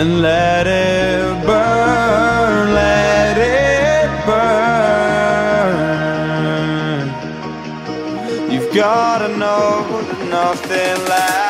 and let it burn, let it burn. You've gotta know nothing lasts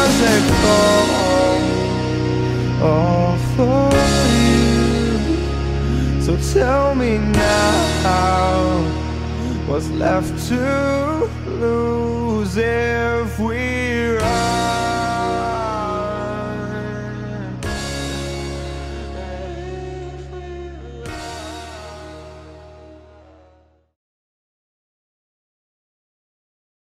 That all for you. So tell me now, what's left to lose if we